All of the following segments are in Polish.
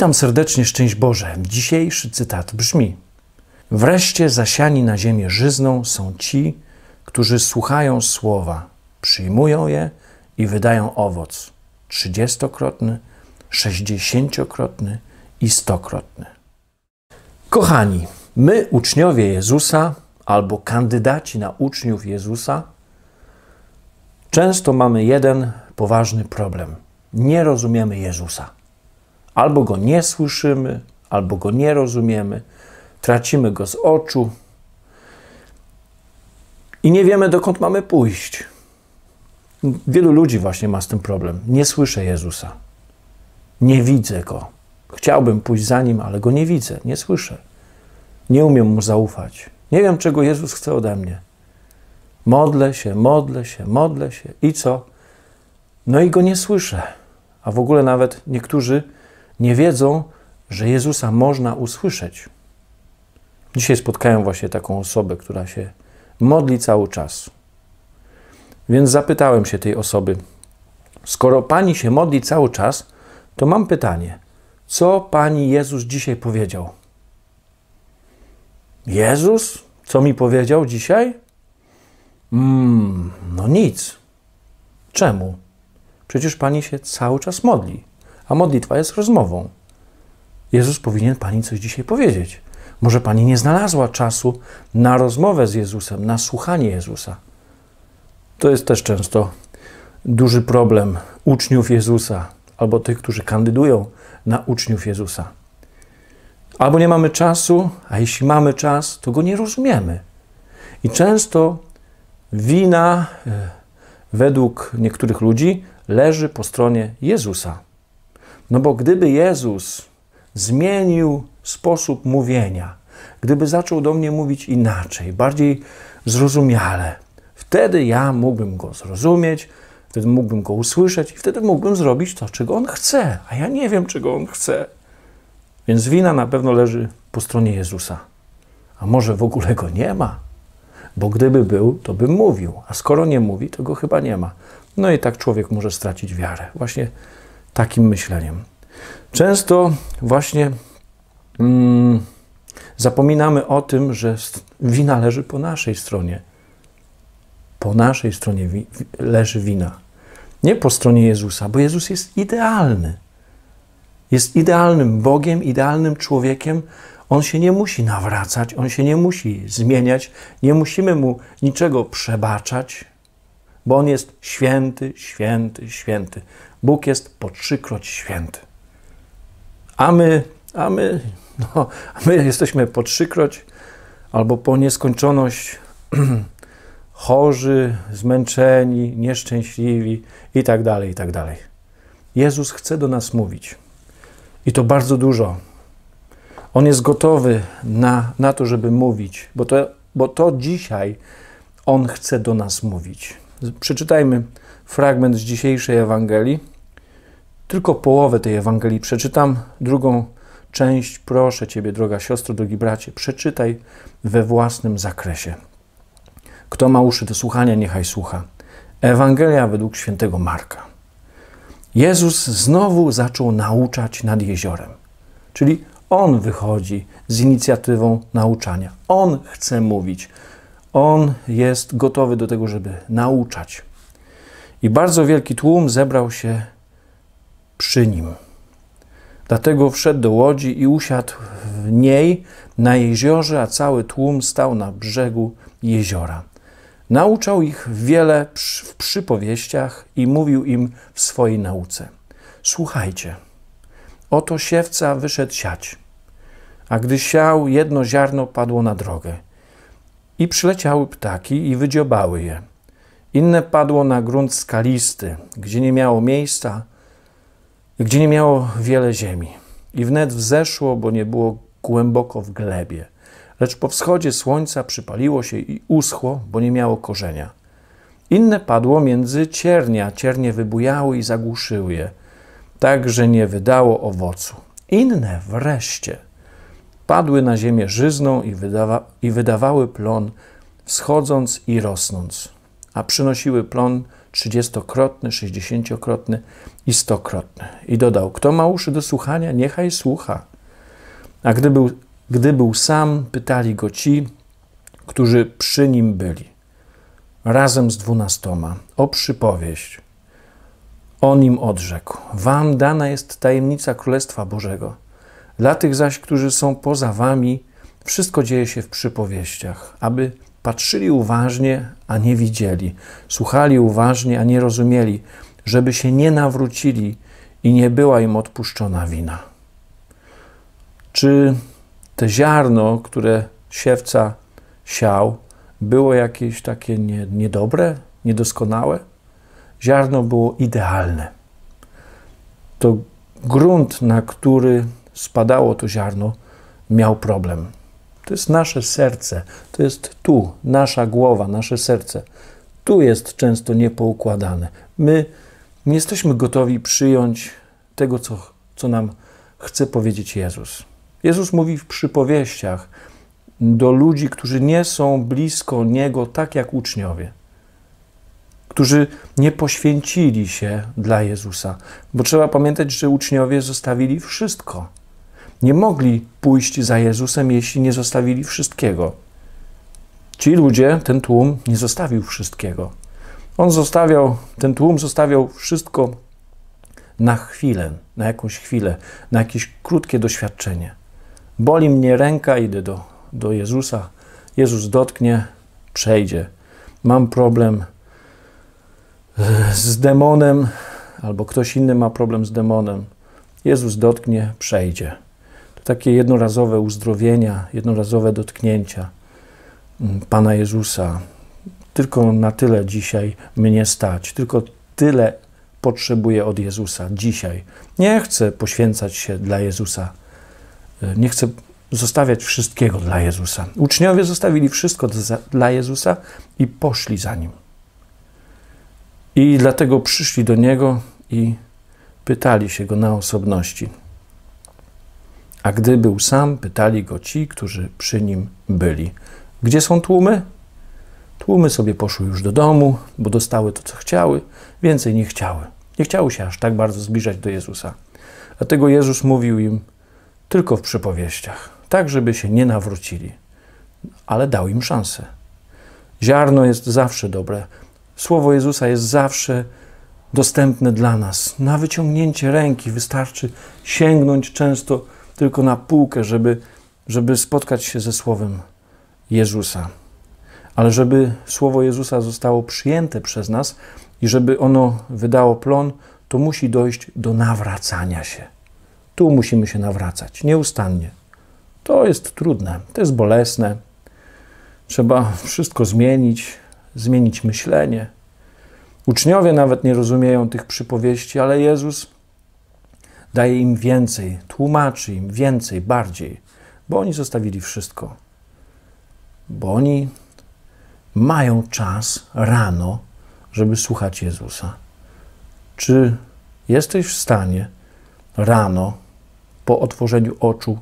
Witam serdecznie, szczęść Boże. Dzisiejszy cytat brzmi: Wreszcie zasiani na ziemię żyzną są ci, którzy słuchają słowa, przyjmują je i wydają owoc trzydziestokrotny, sześćdziesięciokrotny i stokrotny. Kochani, my, uczniowie Jezusa albo kandydaci na uczniów Jezusa, często mamy jeden poważny problem. Nie rozumiemy Jezusa. Albo go nie słyszymy, albo go nie rozumiemy, tracimy go z oczu i nie wiemy, dokąd mamy pójść. Wielu ludzi właśnie ma z tym problem. Nie słyszę Jezusa. Nie widzę go. Chciałbym pójść za nim, ale go nie widzę, nie słyszę. Nie umiem mu zaufać. Nie wiem, czego Jezus chce ode mnie. Modlę się, modlę się, modlę się i co? No i go nie słyszę. A w ogóle nawet niektórzy nie wiedzą, że Jezusa można usłyszeć. Dzisiaj spotkałem właśnie taką osobę, która się modli cały czas. Więc zapytałem się tej osoby: Skoro pani się modli cały czas, to mam pytanie: co pani Jezus dzisiaj powiedział? Jezus? Co mi powiedział dzisiaj? Mm, no nic. Czemu? Przecież pani się cały czas modli, a modlitwa jest rozmową. Jezus powinien pani coś dzisiaj powiedzieć. Może pani nie znalazła czasu na rozmowę z Jezusem, na słuchanie Jezusa. To jest też często duży problem uczniów Jezusa albo tych, którzy kandydują na uczniów Jezusa. Albo nie mamy czasu, a jeśli mamy czas, to go nie rozumiemy. I często wina e, według niektórych ludzi leży po stronie Jezusa. No bo gdyby Jezus zmienił sposób mówienia, gdyby zaczął do mnie mówić inaczej, bardziej zrozumiale, wtedy ja mógłbym go zrozumieć, wtedy mógłbym go usłyszeć i wtedy mógłbym zrobić to, czego on chce, a ja nie wiem, czego on chce. Więc wina na pewno leży po stronie Jezusa. A może w ogóle go nie ma? Bo gdyby był, to bym mówił, a skoro nie mówi, to go chyba nie ma. No i tak człowiek może stracić wiarę. Właśnie takim myśleniem. Często właśnie mm, zapominamy o tym, że wina leży po naszej stronie. Po naszej stronie wi leży wina. Nie po stronie Jezusa, bo Jezus jest idealny. Jest idealnym Bogiem, idealnym człowiekiem. On się nie musi nawracać, on się nie musi zmieniać, nie musimy mu niczego przebaczać, bo on jest święty, święty, święty. Bóg jest po trzykroć święty. A my, a my, no, my jesteśmy po trzykroć albo po nieskończoność chorzy, zmęczeni, nieszczęśliwi i tak dalej, i tak dalej. Jezus chce do nas mówić. I to bardzo dużo. On jest gotowy na, na to, żeby mówić, bo to, bo to dzisiaj On chce do nas mówić. Przeczytajmy fragment z dzisiejszej Ewangelii. Tylko połowę tej Ewangelii przeczytam. Drugą część, proszę Ciebie, droga siostro, drogi bracie, przeczytaj we własnym zakresie. Kto ma uszy do słuchania, niechaj słucha. Ewangelia według świętego Marka. Jezus znowu zaczął nauczać nad jeziorem. Czyli On wychodzi z inicjatywą nauczania. On chce mówić. On jest gotowy do tego, żeby nauczać. I bardzo wielki tłum zebrał się przy nim. Dlatego wszedł do łodzi i usiadł w niej na jeziorze, a cały tłum stał na brzegu jeziora. Nauczał ich wiele w przypowieściach i mówił im w swojej nauce. Słuchajcie, oto siewca wyszedł siać, a gdy siał, jedno ziarno padło na drogę i przyleciały ptaki i wydziobały je. Inne padło na grunt skalisty, gdzie nie miało miejsca, gdzie nie miało wiele ziemi. I wnet wzeszło, bo nie było głęboko w glebie – lecz po wschodzie słońca przypaliło się i uschło, bo nie miało korzenia. Inne padło między ciernia, ciernie wybujały i zagłuszyły je, tak że nie wydało owocu. Inne wreszcie padły na ziemię żyzną i, wydawa i wydawały plon, wschodząc i rosnąc. a przynosiły plon trzydziestokrotny, sześćdziesięciokrotny i stokrotny. I dodał, kto ma uszy do słuchania, niechaj słucha. A gdy był, gdy był sam, pytali go ci, którzy przy nim byli, razem z dwunastoma, o przypowieść. On im odrzekł: Wam dana jest tajemnica Królestwa Bożego. Dla tych zaś, którzy są poza wami, wszystko dzieje się w przypowieściach, aby patrzyli uważnie, a nie widzieli, słuchali uważnie, a nie rozumieli, żeby się nie nawrócili i nie była im odpuszczona wina. Czy te ziarno, które siewca siał, było jakieś takie nie, niedobre, niedoskonałe? Ziarno było idealne. To grunt, na który spadało to ziarno, miał problem. To jest nasze serce, to jest tu, nasza głowa, nasze serce. Tu jest często niepoukładane. My nie jesteśmy gotowi przyjąć tego, co, co nam chce powiedzieć Jezus. Jezus mówi w przypowieściach do ludzi, którzy nie są blisko Niego, tak jak uczniowie, którzy nie poświęcili się dla Jezusa. Bo trzeba pamiętać, że uczniowie zostawili wszystko. Nie mogli pójść za Jezusem, jeśli nie zostawili wszystkiego. Ci ludzie, ten tłum, nie zostawił wszystkiego. On zostawiał, ten tłum zostawiał wszystko na chwilę, na jakąś chwilę, na jakieś krótkie doświadczenie. Boli mnie ręka, idę do, do Jezusa. Jezus dotknie, przejdzie. Mam problem e, z demonem, albo ktoś inny ma problem z demonem. Jezus dotknie, przejdzie. Takie jednorazowe uzdrowienia, jednorazowe dotknięcia mm, Pana Jezusa. Tylko na tyle dzisiaj mnie stać, tylko tyle potrzebuję od Jezusa dzisiaj. Nie chcę poświęcać się dla Jezusa nie chcę zostawiać wszystkiego dla Jezusa. Uczniowie zostawili wszystko dla Jezusa i poszli za nim. I dlatego przyszli do niego i pytali się go na osobności. A gdy był sam, pytali go ci, którzy przy nim byli. Gdzie są tłumy? Tłumy sobie poszły już do domu, bo dostały to, co chciały, więcej nie chciały. Nie chciały się aż tak bardzo zbliżać do Jezusa. Dlatego Jezus mówił im: tylko w przypowieściach, tak żeby się nie nawrócili, ale dał im szansę. Ziarno jest zawsze dobre. Słowo Jezusa jest zawsze dostępne dla nas. Na wyciągnięcie ręki wystarczy sięgnąć często tylko na półkę, żeby, żeby spotkać się ze Słowem Jezusa. Ale żeby Słowo Jezusa zostało przyjęte przez nas i żeby ono wydało plon, to musi dojść do nawracania się. Tu musimy się nawracać nieustannie. To jest trudne, to jest bolesne. Trzeba wszystko zmienić, zmienić myślenie. Uczniowie nawet nie rozumieją tych przypowieści, ale Jezus daje im więcej, tłumaczy im więcej, bardziej, bo oni zostawili wszystko. Bo oni mają czas rano, żeby słuchać Jezusa. Czy jesteś w stanie rano po otworzeniu oczu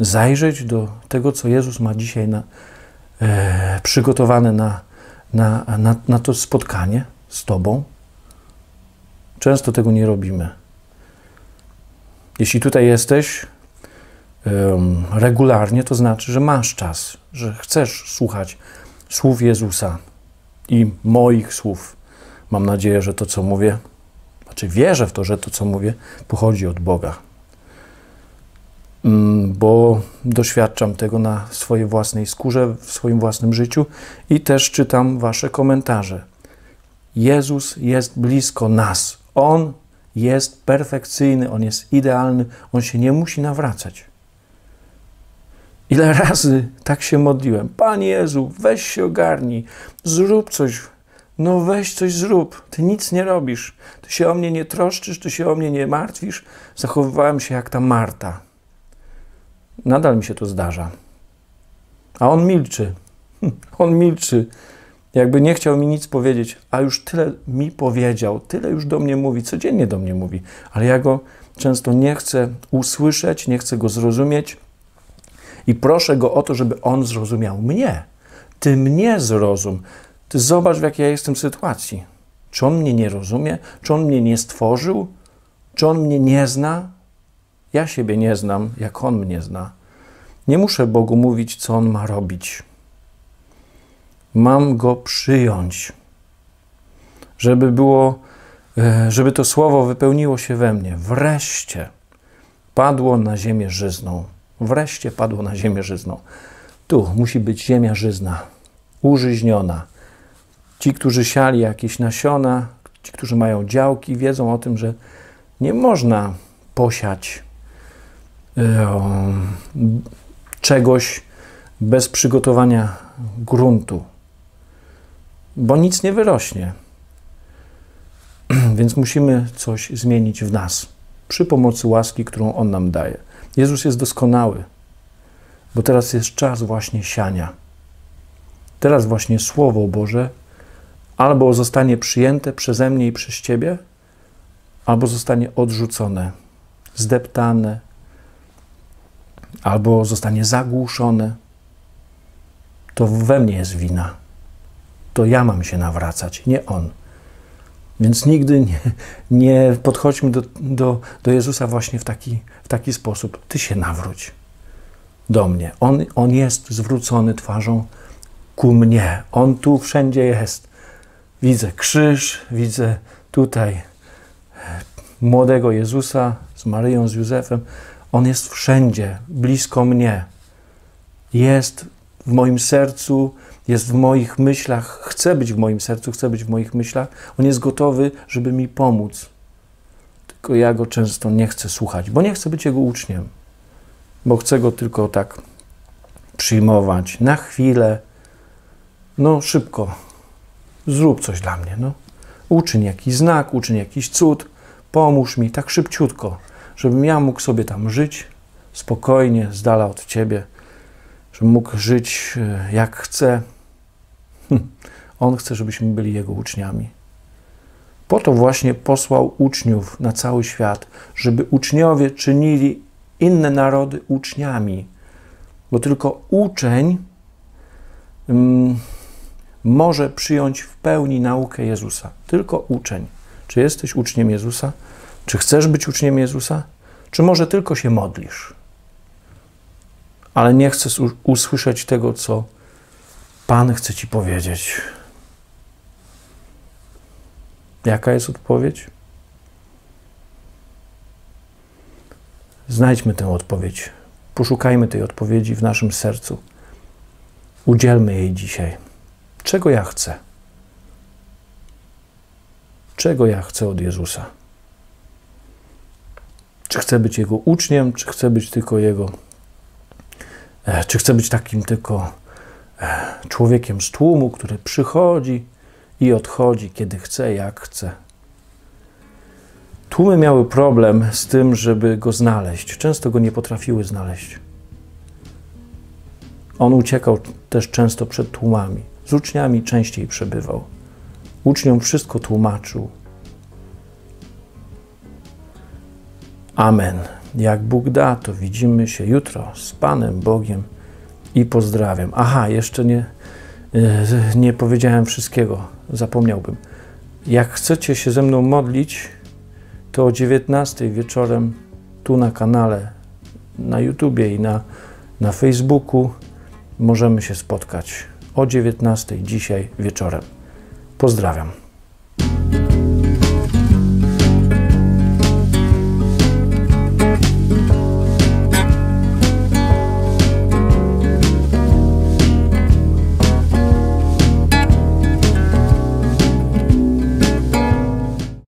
zajrzeć do tego, co Jezus ma dzisiaj na, e, przygotowane na, na, na, na to spotkanie z Tobą. Często tego nie robimy. Jeśli tutaj jesteś regularnie, to znaczy, że masz czas, że chcesz słuchać słów Jezusa i moich słów. Mam nadzieję, że to, co mówię, znaczy wierzę w to, że to, co mówię, pochodzi od Boga. Mm, bo doświadczam tego na swojej własnej skórze, w swoim własnym życiu i też czytam Wasze komentarze. Jezus jest blisko nas. On jest perfekcyjny, on jest idealny, on się nie musi nawracać. Ile razy tak się modliłem? Panie Jezu, weź się ogarnij, zrób coś, no weź coś zrób. Ty nic nie robisz. Ty się o mnie nie troszczysz, ty się o mnie nie martwisz. Zachowywałem się jak ta Marta. Nadal mi się to zdarza. A on milczy. On milczy. Jakby nie chciał mi nic powiedzieć, a już tyle mi powiedział, tyle już do mnie mówi, codziennie do mnie mówi, ale ja go często nie chcę usłyszeć, nie chcę go zrozumieć i proszę go o to, żeby on zrozumiał mnie. Ty mnie zrozum. Ty zobacz, w jakiej ja jestem sytuacji. Czy on mnie nie rozumie? Czy on mnie nie stworzył? Czy on mnie nie zna? Ja siebie nie znam, jak on mnie zna. Nie muszę Bogu mówić, co on ma robić. Mam go przyjąć, żeby było, e, żeby to słowo wypełniło się we mnie. Wreszcie padło na ziemię żyzną. Wreszcie padło na ziemię żyzną. Tu musi być ziemia żyzna, użyźniona. Ci, którzy siali jakieś nasiona, ci, którzy mają działki, wiedzą o tym, że nie można posiać czegoś bez przygotowania gruntu, bo nic nie wyrośnie. Więc musimy coś zmienić w nas przy pomocy łaski, którą On nam daje. Jezus jest doskonały, bo teraz jest czas właśnie siania. Teraz właśnie Słowo Boże albo zostanie przyjęte przeze mnie i przez Ciebie, albo zostanie odrzucone, zdeptane, albo zostanie zagłuszone. To we mnie jest wina. To ja mam się nawracać, nie on. Więc nigdy nie, nie podchodźmy do, do, do Jezusa właśnie w taki, w taki sposób. Ty się nawróć do mnie. On, on jest zwrócony twarzą ku mnie. On tu wszędzie jest. Widzę krzyż, widzę tutaj młodego Jezusa z Maryją, z Józefem. On jest wszędzie, blisko mnie. Jest w moim sercu, jest w moich myślach, chce być w moim sercu, chce być w moich myślach. On jest gotowy, żeby mi pomóc. Tylko ja go często nie chcę słuchać, bo nie chcę być jego uczniem, bo chcę go tylko tak przyjmować na chwilę. No, szybko, zrób coś dla mnie. No. Uczyń jakiś znak, uczyń jakiś cud, pomóż mi tak szybciutko żebym ja mógł sobie tam żyć spokojnie, z dala od Ciebie, żebym mógł żyć e, jak chcę. Hm. On chce, żebyśmy byli Jego uczniami. Po to właśnie posłał uczniów na cały świat, żeby uczniowie czynili inne narody uczniami, bo tylko uczeń um, może przyjąć w pełni naukę Jezusa. Tylko uczeń. Czy jesteś uczniem Jezusa? Czy chcesz być uczniem Jezusa? Czy może tylko się modlisz? Ale nie chcesz usłyszeć tego, co Pan chce ci powiedzieć. Jaka jest odpowiedź? Znajdźmy tę odpowiedź. Poszukajmy tej odpowiedzi w naszym sercu. Udzielmy jej dzisiaj. Czego ja chcę? Czego ja chcę od Jezusa? Czy chcę być Jego uczniem, czy chcę być tylko Jego, e, czy chcę być takim tylko człowiekiem z tłumu, który przychodzi i odchodzi, kiedy chce, jak chce. Tłumy miały problem z tym, żeby go znaleźć. Często go nie potrafiły znaleźć. On uciekał też często przed tłumami. Z uczniami częściej przebywał. Uczniom wszystko tłumaczył, Amen. Jak Bóg da, to widzimy się jutro z Panem Bogiem i pozdrawiam. Aha, jeszcze nie, e, nie powiedziałem wszystkiego, zapomniałbym. Jak chcecie się ze mną modlić, to o 19 wieczorem tu na kanale, na YouTubie i na, na Facebooku możemy się spotkać o 19 dzisiaj wieczorem. Pozdrawiam.